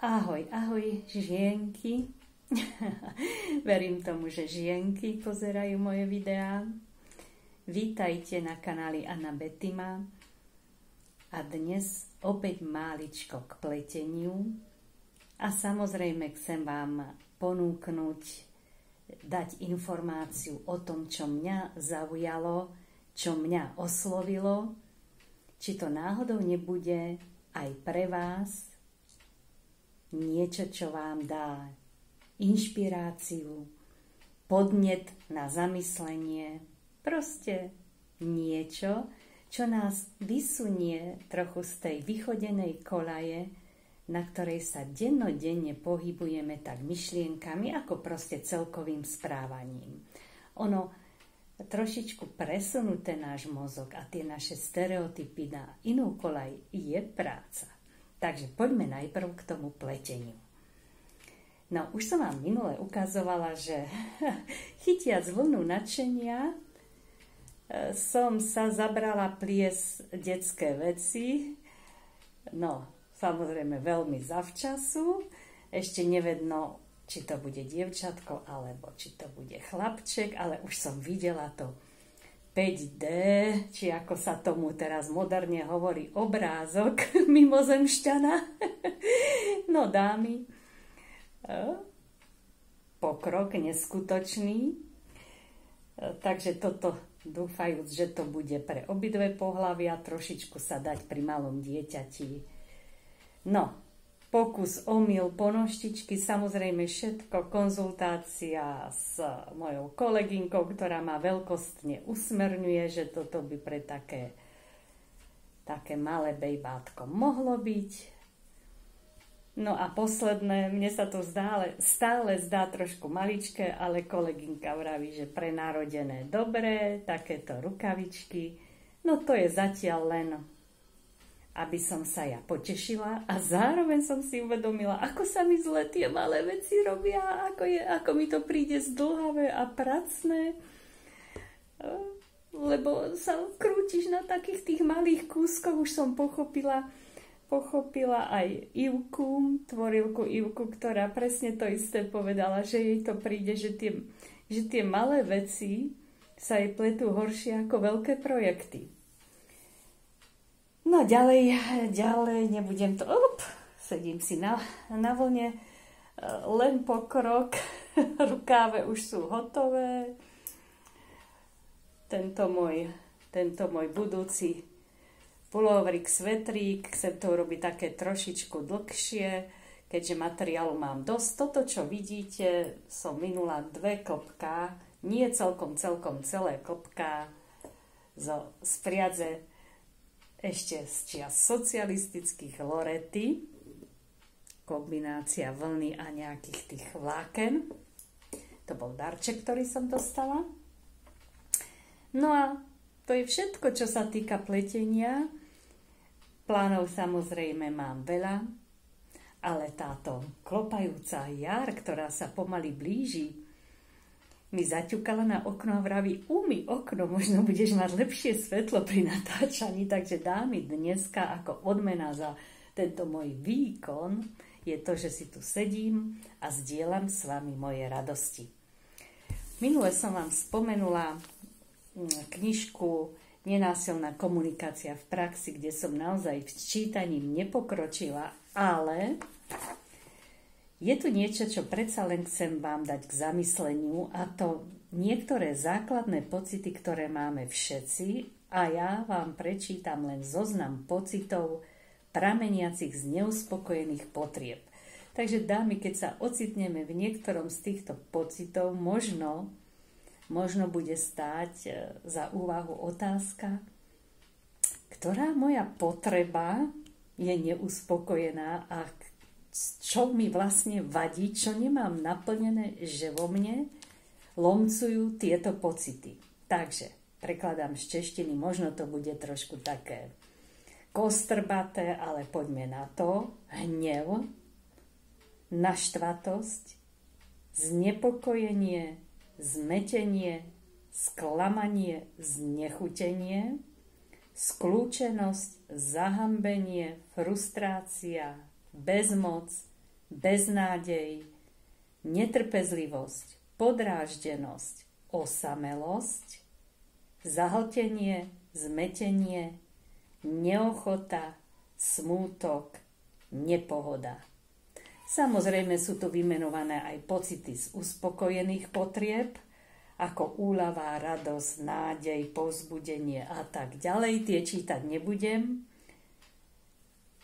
Ahoj, ahoj, žienky. Verím tomu, že žienky pozerajú moje videá. Vítajte na kanáli Anna Betima. A dnes opäť máličko k pleteniu. A samozrejme chcem vám ponúknuť, dať informáciu o tom, čo mňa zaujalo, čo mňa oslovilo, či to náhodou nebude aj pre vás niečo, čo vám dá inšpiráciu, podnet na zamyslenie, proste niečo, čo nás vysunie trochu z tej vychodenej kolaje, na ktorej sa dennodenne pohybujeme tak myšlienkami, ako proste celkovým správaním. Ono trošičku presunuté náš mozog a tie naše stereotypy na inú kolaj je práca. Takže poďme najprv k tomu pleteniu. No, už som vám minule ukazovala, že chytiac vlnu nadšenia e, som sa zabrala plies detské veci. No, samozrejme veľmi zavčasu. Ešte nevedno, či to bude dievčatko, alebo či to bude chlapček, ale už som videla to 5D, či ako sa tomu teraz moderne hovorí, obrázok mimozemšťana. no dámy, e, pokrok neskutočný. E, takže toto dúfajúc, že to bude pre obidve pohľavia, trošičku sa dať pri malom dieťati. No, pokus, omyl, ponoštičky, samozrejme všetko, konzultácia s mojou kolegynkou, ktorá ma veľkostne usmerňuje, že toto by pre také, také malé bejbátko mohlo byť. No a posledné, mne sa to stále, stále zdá trošku maličké, ale kolegynka vraví, že prenarodené dobré, takéto rukavičky. No to je zatiaľ len aby som sa ja potešila a zároveň som si uvedomila, ako sa mi zle tie malé veci robia, ako, je, ako mi to príde zdlhavé a pracné. Lebo sa krútiš na takých tých malých kúskoch, už som pochopila, pochopila aj Ivku, tvorilku Ivku, ktorá presne to isté povedala, že jej to príde, že tie, že tie malé veci sa jej pletú horšie ako veľké projekty. No ďalej, ďalej, nebudem to... Op, sedím si na, na vlne. E, len pokrok. Rukáve už sú hotové. Tento môj, tento môj budúci pulovrik, svetrík, chcem to urobiť také trošičku dlhšie, keďže materiálu mám dosť. Toto, čo vidíte, som minula dve klopka, nie celkom, celkom celé klopka zo spriadze ešte z čias socialistických lorety, kombinácia vlny a nejakých tých vláken. To bol darček, ktorý som dostala. No a to je všetko, čo sa týka pletenia. Plánov samozrejme mám veľa, ale táto klopajúca jar, ktorá sa pomaly blíži, mi zaťukala na okno a vraví, umy okno, možno budeš mať lepšie svetlo pri natáčaní. Takže dámy, dneska ako odmena za tento môj výkon je to, že si tu sedím a zdieľam s vami moje radosti. Minule som vám spomenula mm, knižku Nenásilná komunikácia v praxi, kde som naozaj v čítaním nepokročila, ale je tu niečo, čo predsa len chcem vám dať k zamysleniu a to niektoré základné pocity, ktoré máme všetci a ja vám prečítam len zoznam pocitov prameniacich z neuspokojených potrieb. Takže dámy, keď sa ocitneme v niektorom z týchto pocitov, možno, možno bude stáť e, za úvahu otázka, ktorá moja potreba je neuspokojená a čo mi vlastne vadí, čo nemám naplnené, že vo mne lomcujú tieto pocity. Takže prekladám z češtiny, možno to bude trošku také kostrbaté, ale poďme na to. Hnev, naštvatosť, znepokojenie, zmetenie, sklamanie, znechutenie, skľúčenosť, zahambenie, frustrácia, bezmoc, beznádej, netrpezlivosť, podráždenosť, osamelosť, zahltenie, zmetenie, neochota, smútok, nepohoda. Samozrejme sú tu vymenované aj pocity z uspokojených potrieb, ako úľava, radosť, nádej, pozbudenie a tak ďalej. Tie čítať nebudem.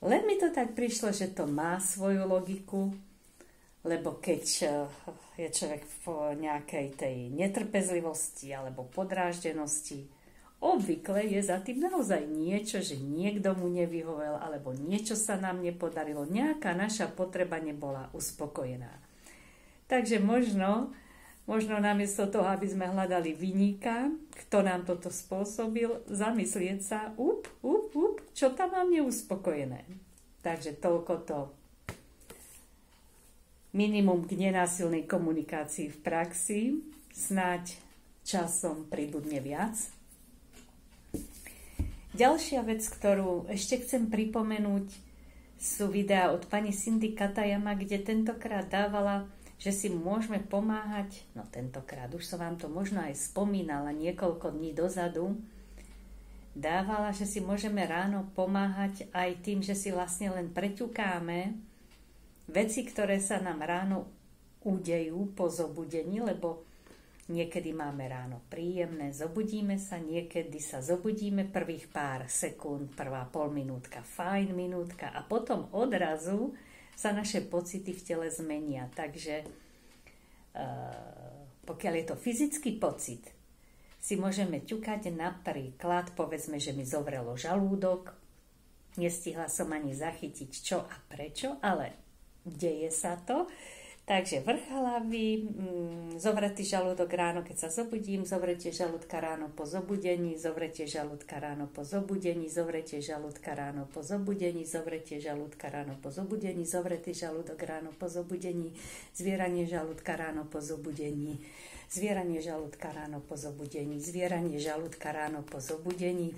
Len mi to tak prišlo, že to má svoju logiku, lebo keď eh, je človek v nejakej tej netrpezlivosti alebo podráždenosti, obvykle je za tým naozaj niečo, že niekto mu nevyhovel alebo niečo sa nám nepodarilo, nejaká naša potreba nebola uspokojená. Takže možno, možno namiesto toho, aby sme hľadali vyníka, kto nám toto spôsobil, zamyslieť sa, up, up, up, čo tam mám neuspokojené. Takže toľko to minimum k nenásilnej komunikácii v praxi, snáď časom pribudne viac. Ďalšia vec, ktorú ešte chcem pripomenúť, sú videá od pani Cindy Katajama, kde tentokrát dávala, že si môžeme pomáhať, no tentokrát, už som vám to možno aj spomínala niekoľko dní dozadu, dávala, že si môžeme ráno pomáhať aj tým, že si vlastne len preťukáme veci, ktoré sa nám ráno udejú po zobudení, lebo niekedy máme ráno príjemné, zobudíme sa, niekedy sa zobudíme prvých pár sekúnd, prvá pol minútka, fajn minútka a potom odrazu sa naše pocity v tele zmenia. Takže uh, pokiaľ je to fyzický pocit, si môžeme ťukať napríklad, povedzme, že mi zovrelo žalúdok, nestihla som ani zachytiť čo a prečo, ale deje sa to. Takže vrch hlavy, mm, zovretý žalúdok ráno, keď sa zobudím, zovretie žalúdka ráno po zobudení, zovretie žalúdka ráno po zobudení, zovretie žalúdka ráno po zobudení, zovretie žalúdka ráno po zobudení, zovretý žalúdok ráno po zobudení, zvieranie žalúdka ráno po zobudení, zvieranie žalúdka ráno po zobudení, zvieranie žalúdka ráno po zobudení.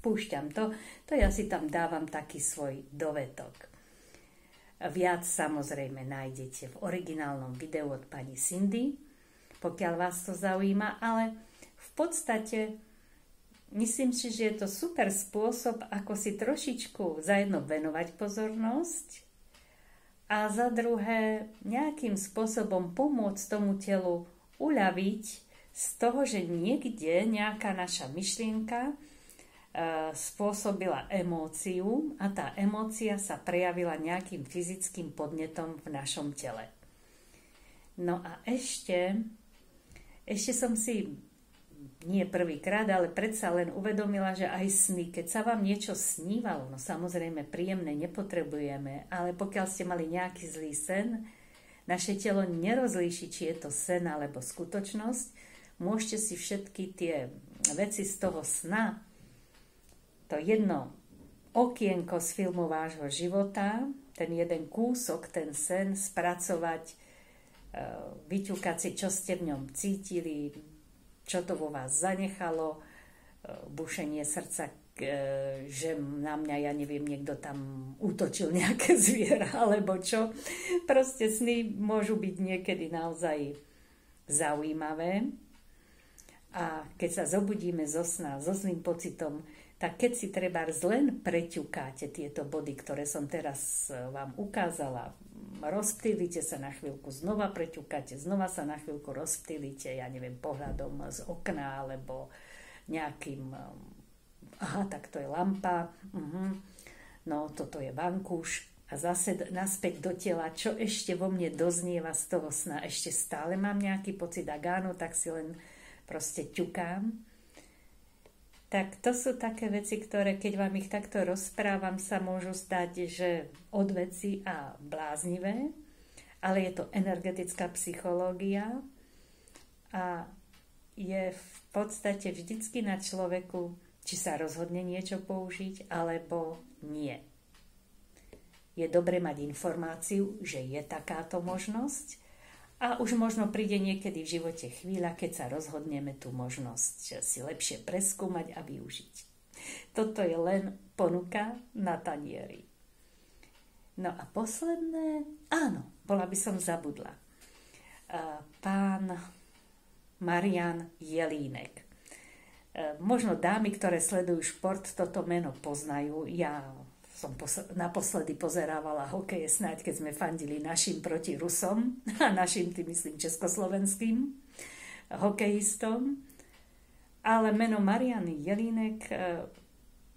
Púšťam to, to ja si tam dávam taký svoj dovetok. Viac samozrejme nájdete v originálnom videu od pani Cindy, pokiaľ vás to zaujíma, ale v podstate myslím si, že je to super spôsob, ako si trošičku za jedno venovať pozornosť a za druhé nejakým spôsobom pomôcť tomu telu uľaviť z toho, že niekde nejaká naša myšlienka spôsobila emóciu a tá emócia sa prejavila nejakým fyzickým podnetom v našom tele. No a ešte, ešte som si nie prvýkrát, ale predsa len uvedomila, že aj sny, keď sa vám niečo snívalo, no samozrejme príjemné nepotrebujeme, ale pokiaľ ste mali nejaký zlý sen, naše telo nerozlíši, či je to sen alebo skutočnosť, môžete si všetky tie veci z toho sna to jedno okienko z filmu vášho života, ten jeden kúsok, ten sen spracovať, e, vyťukať si, čo ste v ňom cítili, čo to vo vás zanechalo, e, bušenie srdca, e, že na mňa, ja neviem, niekto tam útočil nejaké zviera, alebo čo. Proste sny môžu byť niekedy naozaj zaujímavé. A keď sa zobudíme zo sna, so zlým pocitom, tak keď si treba len preťukáte tieto body, ktoré som teraz e, vám ukázala, rozptýlite sa na chvíľku, znova preťukáte, znova sa na chvíľku rozptýlite, ja neviem, pohľadom z okna alebo nejakým, e, aha, tak to je lampa, uh-huh. no toto je vankúš a zase naspäť do tela, čo ešte vo mne doznieva z toho sna, ešte stále mám nejaký pocit, ak áno, tak si len proste ťukám tak to sú také veci, ktoré keď vám ich takto rozprávam, sa môžu stať, že od veci a bláznivé, ale je to energetická psychológia a je v podstate vždycky na človeku, či sa rozhodne niečo použiť, alebo nie. Je dobre mať informáciu, že je takáto možnosť a už možno príde niekedy v živote chvíľa, keď sa rozhodneme tú možnosť si lepšie preskúmať a využiť. Toto je len ponuka na tanieri. No a posledné, áno, bola by som zabudla. Pán Marian Jelínek. Možno dámy, ktoré sledujú šport, toto meno poznajú. Ja som naposledy pozerávala hokeje snáď, keď sme fandili našim proti Rusom a našim, tým myslím, československým hokejistom. Ale meno Mariany Jelínek e,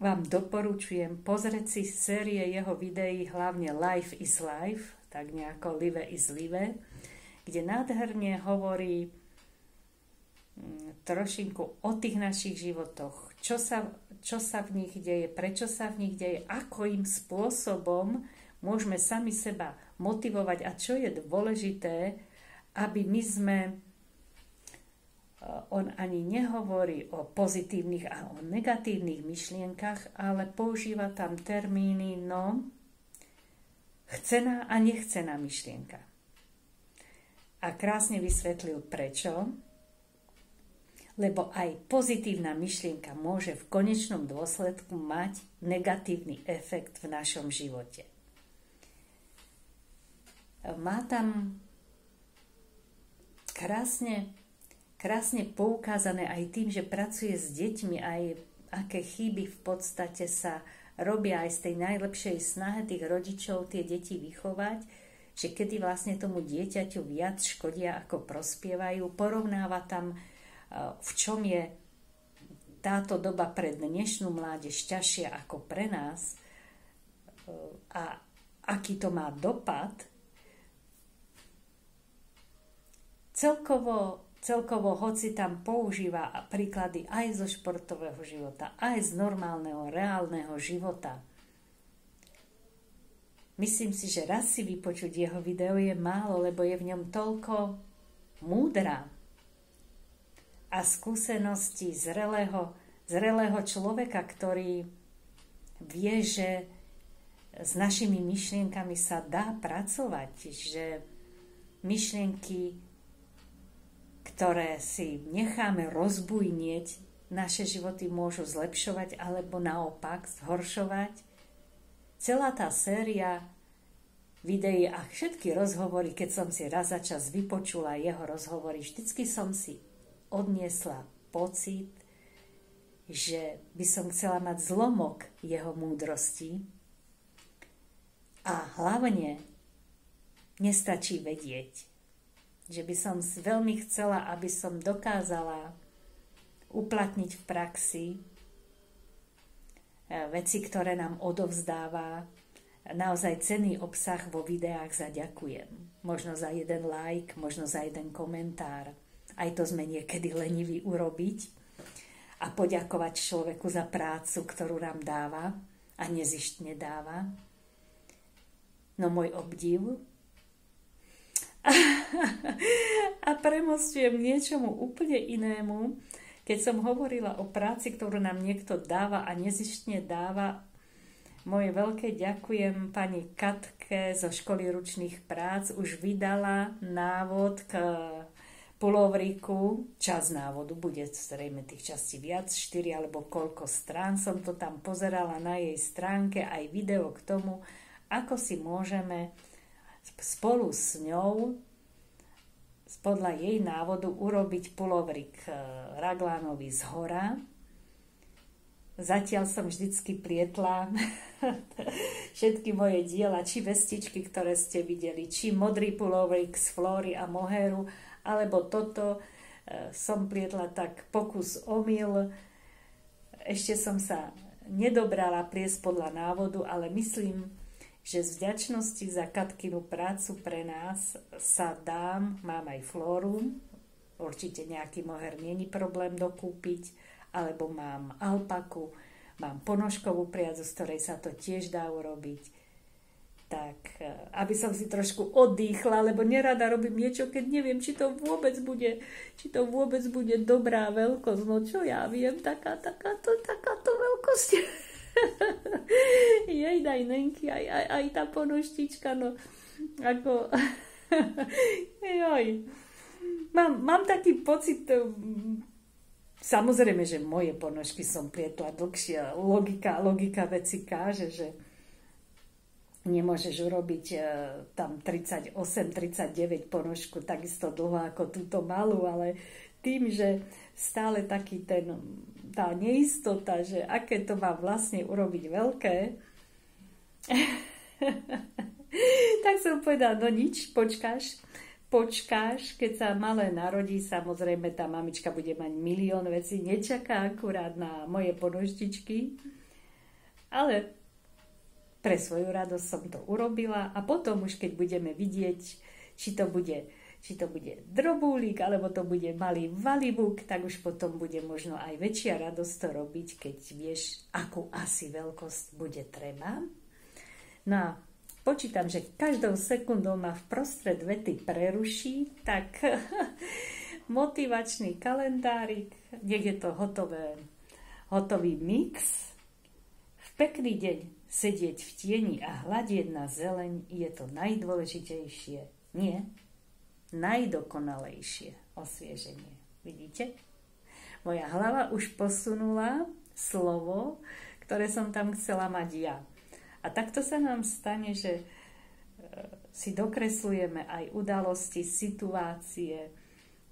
vám doporučujem pozrieť si série jeho videí, hlavne Life is Life, tak nejako Live is Live, kde nádherne hovorí mm, trošinku o tých našich životoch, čo sa čo sa v nich deje, prečo sa v nich deje, akým spôsobom môžeme sami seba motivovať a čo je dôležité, aby my sme e, on ani nehovorí o pozitívnych a o negatívnych myšlienkach, ale používa tam termíny no, chcená a nechcená myšlienka. A krásne vysvetlil prečo, lebo aj pozitívna myšlienka môže v konečnom dôsledku mať negatívny efekt v našom živote. Má tam krásne, krásne poukázané aj tým, že pracuje s deťmi, aj aké chyby v podstate sa robia aj z tej najlepšej snahe tých rodičov tie deti vychovať, že kedy vlastne tomu dieťaťu viac škodia ako prospievajú. Porovnáva tam v čom je táto doba pre dnešnú mládež ťažšia ako pre nás a aký to má dopad, celkovo, celkovo hoci tam používa príklady aj zo športového života, aj z normálneho, reálneho života, myslím si, že raz si vypočuť jeho video je málo, lebo je v ňom toľko múdra, a skúsenosti zrelého, zrelého človeka, ktorý vie, že s našimi myšlienkami sa dá pracovať, že myšlienky, ktoré si necháme rozbujnieť, naše životy môžu zlepšovať alebo naopak zhoršovať. Celá tá séria videí a všetky rozhovory, keď som si raz za čas vypočula jeho rozhovory, vždycky som si odniesla pocit, že by som chcela mať zlomok jeho múdrosti a hlavne nestačí vedieť, že by som veľmi chcela, aby som dokázala uplatniť v praxi e, veci, ktoré nám odovzdáva naozaj cený obsah vo videách za ďakujem. Možno za jeden like, možno za jeden komentár aj to sme niekedy leniví urobiť a poďakovať človeku za prácu, ktorú nám dáva a nezištne dáva. No môj obdiv a premostujem niečomu úplne inému, keď som hovorila o práci, ktorú nám niekto dáva a nezištne dáva, moje veľké ďakujem pani Katke zo školy ručných prác už vydala návod k polovríku, čas návodu, bude zrejme tých častí viac, 4 alebo koľko strán. Som to tam pozerala na jej stránke, aj video k tomu, ako si môžeme spolu s ňou podľa jej návodu urobiť polovrík e, raglánovi z hora. Zatiaľ som vždycky prietla všetky moje diela, či vestičky, ktoré ste videli, či modrý pulovrík z Flóry a Moheru, alebo toto e, som plietla tak pokus omyl. Ešte som sa nedobrala pliesť podľa návodu, ale myslím, že z vďačnosti za Katkinu prácu pre nás sa dám, mám aj flóru, určite nejaký moher není problém dokúpiť, alebo mám alpaku, mám ponožkovú priazu, z ktorej sa to tiež dá urobiť tak e, aby som si trošku oddychla, lebo nerada robím niečo, keď neviem, či to vôbec bude, či to vôbec bude dobrá veľkosť. No čo ja viem, taká, takáto, takáto veľkosť. Jej daj nenky, aj, aj, aj tá ponoštička, no ako... Joj. Mám, mám taký pocit, e, samozrejme, že moje ponožky som prietla dlhšie, logika, logika veci káže, že nemôžeš urobiť e, tam 38, 39 ponožku takisto dlho ako túto malú, ale tým, že stále taký ten, tá neistota, že aké to má vlastne urobiť veľké, tak som povedala, no nič, počkáš, počkáš, keď sa malé narodí, samozrejme tá mamička bude mať milión vecí, nečaká akurát na moje ponožtičky, ale pre svoju radosť som to urobila a potom už keď budeme vidieť, či to bude, či to bude drobúlik alebo to bude malý valibuk, tak už potom bude možno aj väčšia radosť to robiť, keď vieš, akú asi veľkosť bude treba. No a počítam, že každou sekundou ma v prostred vety preruší, tak motivačný kalendárik, je to hotové, hotový mix. V pekný deň Sedieť v tieni a hľadieť na zeleň je to najdôležitejšie. Nie, najdokonalejšie osvieženie. Vidíte? Moja hlava už posunula slovo, ktoré som tam chcela mať ja. A takto sa nám stane, že e, si dokreslujeme aj udalosti, situácie,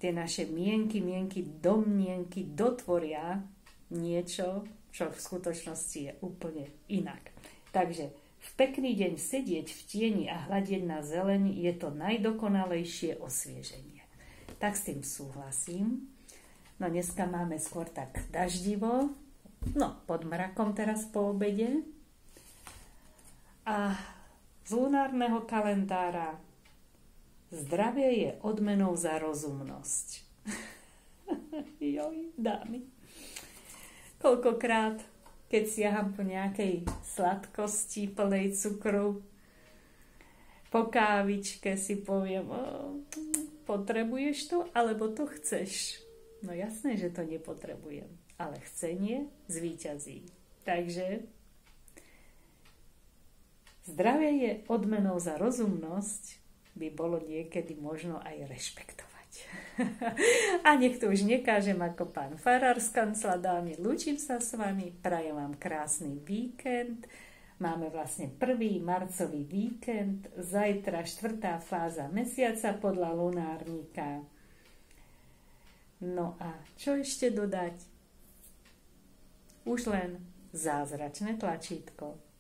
tie naše mienky, mienky, domnienky dotvoria niečo, čo v skutočnosti je úplne inak. Takže v pekný deň sedieť v tieni a hľadieť na zeleň je to najdokonalejšie osvieženie. Tak s tým súhlasím. No dneska máme skôr tak daždivo, no pod mrakom teraz po obede. A z lunárneho kalendára zdravie je odmenou za rozumnosť. Joj, dámy. Koľkokrát keď siaham po nejakej sladkosti plnej cukru, po kávičke si poviem, potrebuješ to, alebo to chceš. No jasné, že to nepotrebujem, ale chcenie zvíťazí. Takže zdravie je odmenou za rozumnosť, by bolo niekedy možno aj rešpektovať. A nech to už nekážem ako pán Farar z kancladány. Lúčim sa s vami, prajem vám krásny víkend. Máme vlastne prvý marcový víkend, zajtra štvrtá fáza mesiaca podľa lunárnika. No a čo ešte dodať? Už len zázračné tlačítko.